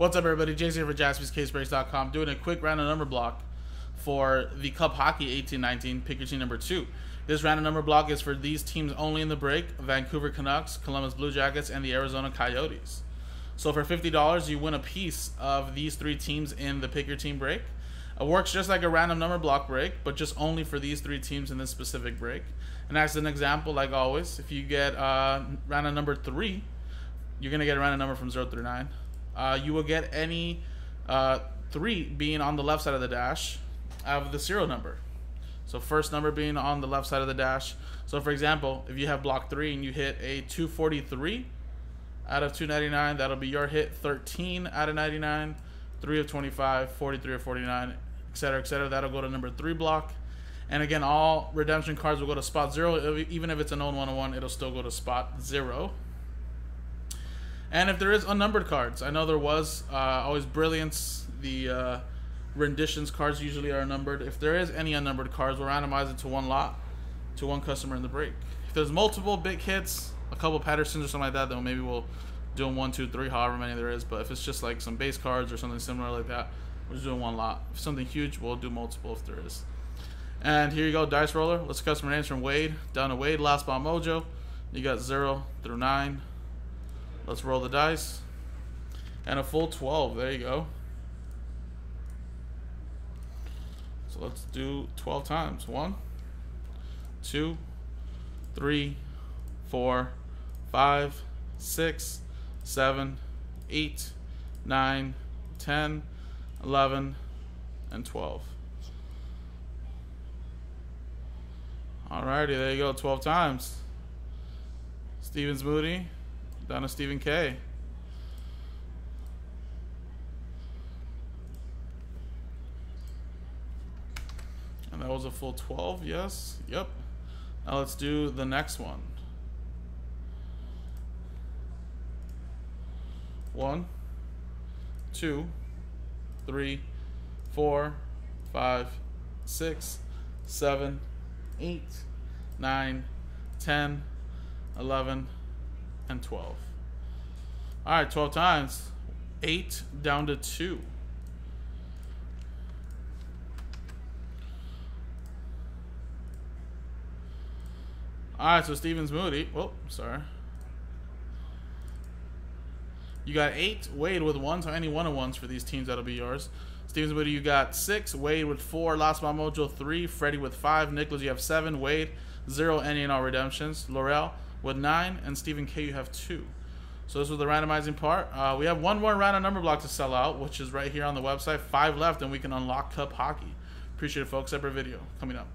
What's up, everybody? Jason here for JaspysCaseBreaks.com doing a quick random number block for the Cup Hockey 18-19, pick your team number two. This random number block is for these teams only in the break, Vancouver Canucks, Columbus Blue Jackets, and the Arizona Coyotes. So for $50, you win a piece of these three teams in the pick your team break. It works just like a random number block break, but just only for these three teams in this specific break. And as an example, like always, if you get uh, random number three, you're going to get a random number from 0 through 9 uh, you will get any uh, three being on the left side of the dash of the serial number. So first number being on the left side of the dash. So for example, if you have block three and you hit a 243 out of 299, that'll be your hit 13 out of 99, 3 of 25, 43 or 49, etc., etc. That'll go to number three block. And again, all redemption cards will go to spot zero. Even if it's an own 101, it'll still go to spot zero. And if there is unnumbered cards, I know there was uh, always Brilliance. The uh, renditions cards usually are numbered. If there is any unnumbered cards, we'll randomize it to one lot, to one customer in the break. If there's multiple big hits, a couple Petterssons or something like that, then maybe we'll do them one, two, three, however many there is. But if it's just like some base cards or something similar like that, we're just doing one lot. If something huge, we'll do multiple if there is. And here you go, dice roller. Let's customer names from Wade down to Wade. Last bomb mojo. You got zero through nine. Let's roll the dice. And a full 12. There you go. So let's do 12 times. One, two, three, four, five, six, seven, eight, nine, ten, eleven, and 12. Alrighty, there you go, 12 times. Stevens Moody. Down to Stephen K. And that was a full 12, yes. Yep. Now let's do the next one. One, two, three, four, five, six, seven, eight, nine, ten, eleven and 12. All right, 12 times. 8 down to 2. All right, so Stevens Moody. Oh, sorry. You got 8. Wade with 1, so any one of ones for these teams that'll be yours. Stevens Moody, you got 6. Wade with 4. Last Bomb Mojo, 3. Freddie with 5. Nicholas, you have 7. Wade, 0 any and all redemptions. Laurel, with nine, and Stephen K, you have two. So this was the randomizing part. Uh, we have one more random number block to sell out, which is right here on the website. Five left, and we can unlock Cup Hockey. Appreciate it, folks. Separate video coming up.